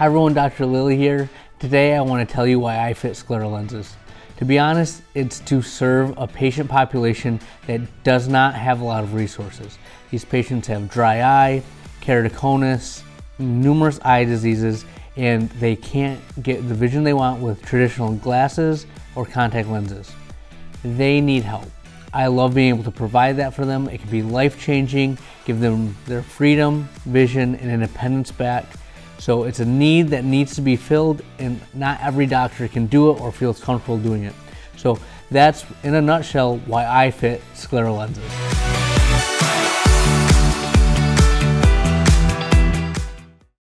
Hi everyone, Dr. Lillie here. Today I want to tell you why I fit scleral lenses. To be honest, it's to serve a patient population that does not have a lot of resources. These patients have dry eye, keratoconus, numerous eye diseases, and they can't get the vision they want with traditional glasses or contact lenses. They need help. I love being able to provide that for them. It can be life changing, give them their freedom, vision, and independence back. So it's a need that needs to be filled and not every doctor can do it or feels comfortable doing it. So that's in a nutshell why I fit scleral lenses.